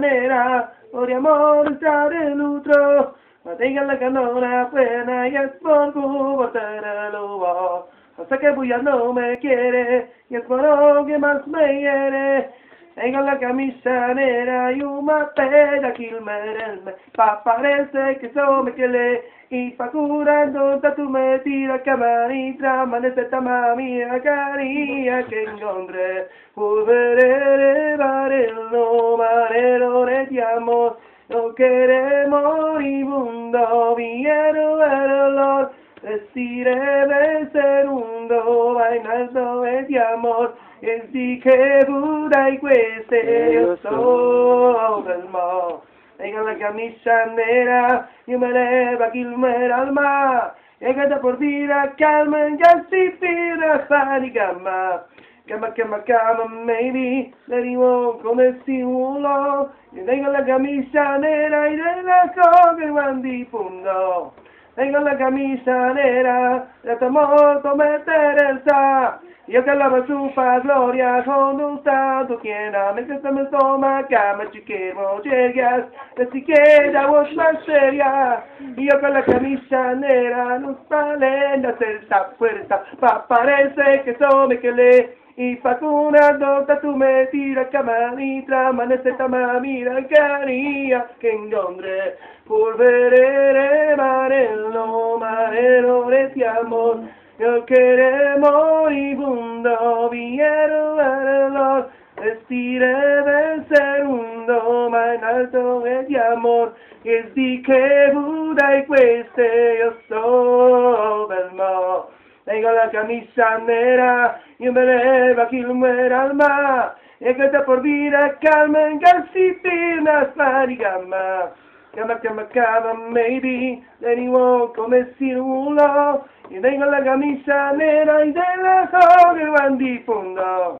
nera, por amor estar el otro. Ma tenga la canona buena y es por el lobo. Hasta que ya no me quiere y es por lo que más me hiere. Tengo la camisa negra y una peda kilmerelme Pa parece que so me quiere y pa curando tu me tira camarita amanece mami caría que encontré volveré barello no queremos moribundo viero el Deciré de segundo, bailando de amor, e di che budai queste io sopra il mo. E con la camicia nera, io me leva chilmera al mar, e canta por vida, calma, ya si tira fari gamma. Cama, cama, cama, maybe, come si uno, y tengo la camisa nera y de la coca van difundo. Tengo la camisa negra, la tomó, tomé Teresa. Io che la sua gloria con un tanto quiera, me que me toma cama chiquero, llegas, de si queda vos más seria. Io con la camisa negra, no sale la fuerza, pa parece que some que le y pa una nota tu me tira camanitra, amanece tama mira caría que en Londres volveré marelo, marelo de amor. Yo queremos moribundo, viero valor, vestiré del segundo, ma in alto di amor, e di che Buda e queste io so bel mo. Tengo la camisa nera, y me leva kilómetros al mar, e que por vida calma en calcipina, sparigama. Cama, cama, cama, maybe, anyone come si uno, y tengo la camisa negra y de la joven van difundo.